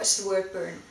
What's the word burn?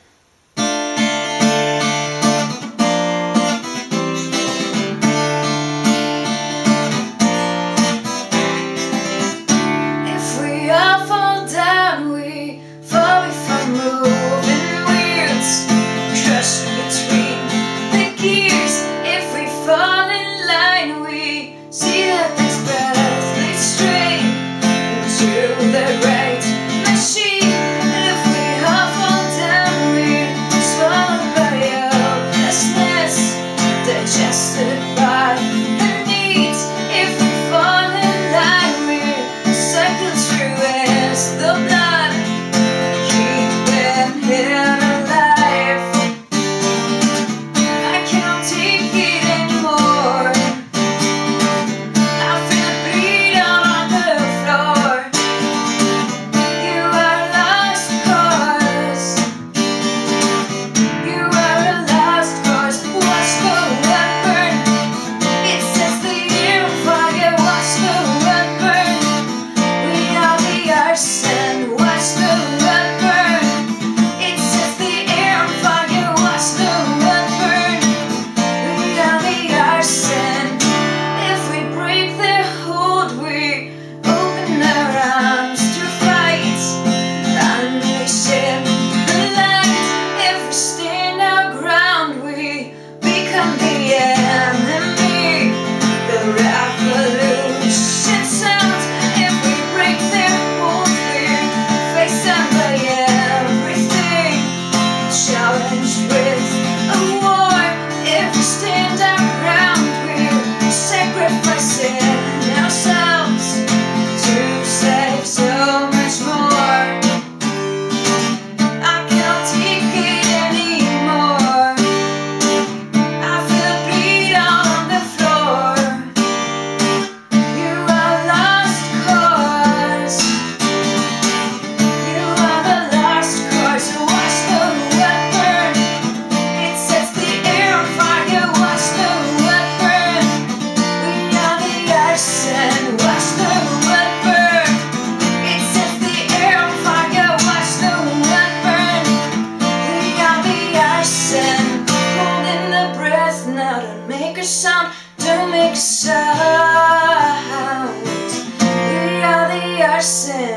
criar-se.